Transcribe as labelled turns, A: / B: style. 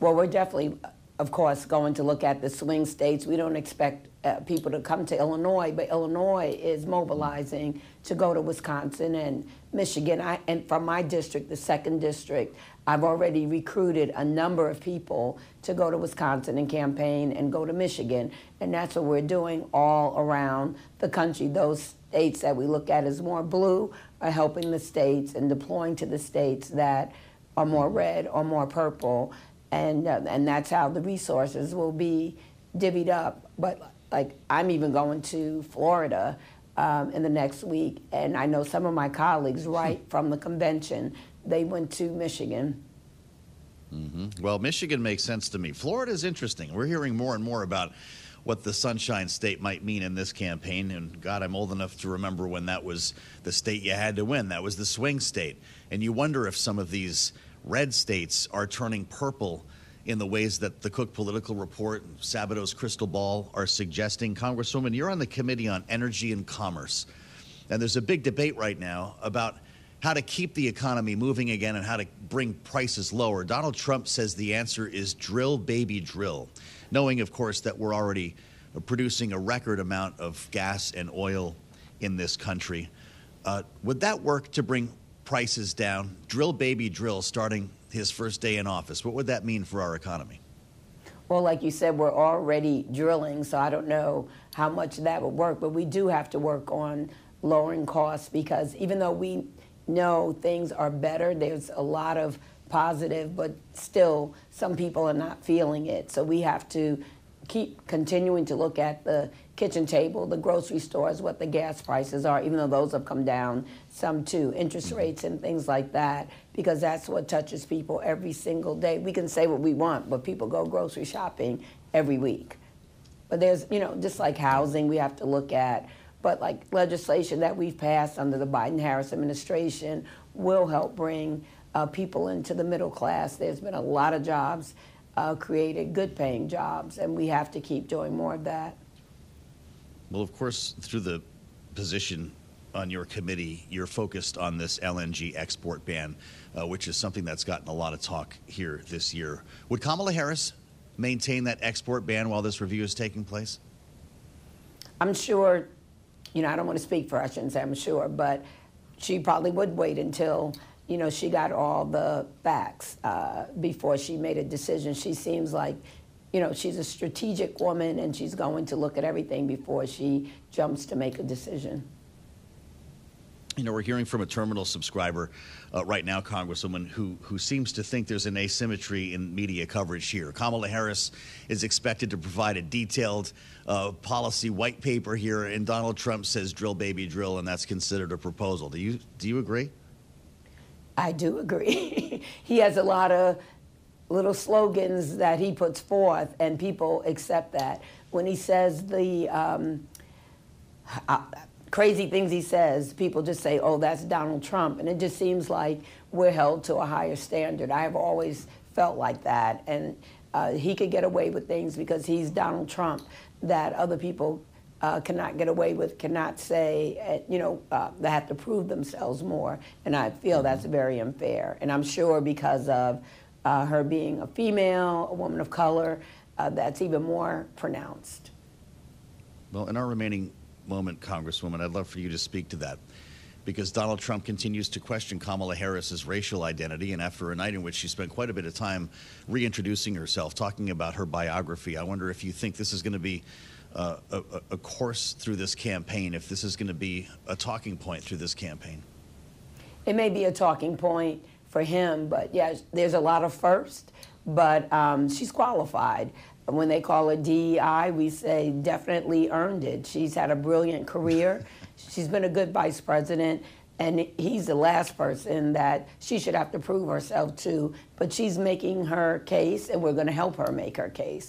A: Well, we're definitely, of course, going to look at the swing states. We don't expect uh, people to come to Illinois, but Illinois is mobilizing to go to Wisconsin and Michigan. I, and from my district, the second district, I've already recruited a number of people to go to Wisconsin and campaign and go to Michigan. And that's what we're doing all around the country. Those states that we look at as more blue are helping the states and deploying to the states that are more red or more purple and uh, and that's how the resources will be divvied up. But like I'm even going to Florida um, in the next week, and I know some of my colleagues right from the convention they went to Michigan.
B: Mm-hmm. Well, Michigan makes sense to me. Florida is interesting. We're hearing more and more about what the Sunshine State might mean in this campaign. And God, I'm old enough to remember when that was the state you had to win. That was the swing state. And you wonder if some of these red states are turning purple in the ways that the Cook Political Report, and Sabato's Crystal Ball are suggesting. Congresswoman, you're on the Committee on Energy and Commerce. And there's a big debate right now about how to keep the economy moving again and how to bring prices lower. Donald Trump says the answer is drill, baby, drill, knowing, of course, that we're already producing a record amount of gas and oil in this country. Uh, would that work to bring prices down, drill baby drill, starting his first day in office. What would that mean for our economy?
A: Well, like you said, we're already drilling, so I don't know how much that would work, but we do have to work on lowering costs because even though we know things are better, there's a lot of positive, but still some people are not feeling it. So we have to keep continuing to look at the kitchen table, the grocery stores, what the gas prices are, even though those have come down some too, interest mm-hmm. rates and things like that, because that's what touches people every single day. We can say what we want, but people go grocery shopping every week. But there's, you know, just like housing, we have to look at, but like legislation that we've passed under the Biden Harris administration will help bring uh, people into the middle class. There's been a lot of jobs uh, created, good paying jobs, and we have to keep doing more of that.
B: Well, of course, through the position on your committee, you're focused on this LNG export ban, uh, which is something that's gotten a lot of talk here this year. Would Kamala Harris maintain that export ban while this review is taking place?
A: I'm sure, you know, I don't want to speak for her, I shouldn't say I'm sure, but she probably would wait until, you know, she got all the facts uh, before she made a decision. She seems like you know, she's a strategic woman and she's going to look at everything before she jumps to make a decision.
B: You know, we're hearing from a terminal subscriber uh, right now, Congresswoman, who, who seems to think there's an asymmetry in media coverage here. Kamala Harris is expected to provide a detailed uh, policy white paper here, and Donald Trump says drill, baby, drill, and that's considered a proposal. Do you, do you agree?
A: I do agree. he has a lot of little slogans that he puts forth, and people accept that. When he says the um, uh, crazy things he says, people just say, oh, that's Donald Trump. And it just seems like we're held to a higher standard. I have always felt like that. And uh, he could get away with things because he's Donald Trump that other people uh, cannot get away with, cannot say, uh, you know, uh, they have to prove themselves more. And I feel that's very unfair. And I'm sure because of uh, her being a female, a woman of color, uh, that's even more pronounced.
B: Well, in our remaining moment, Congresswoman, I'd love for you to speak to that because Donald Trump continues to question Kamala Harris's racial identity. And after a night in which she spent quite a bit of time reintroducing herself, talking about her biography, I wonder if you think this is going to be uh, a, a course through this campaign, if this is going to be a talking point through this campaign.
A: It may be a talking point for him. But yeah, there's a lot of first, but um, she's qualified. When they call her DEI, we say definitely earned it. She's had a brilliant career. she's been a good vice president, and he's the last person that she should have to prove herself to. But she's making her case, and we're going to help her make her case.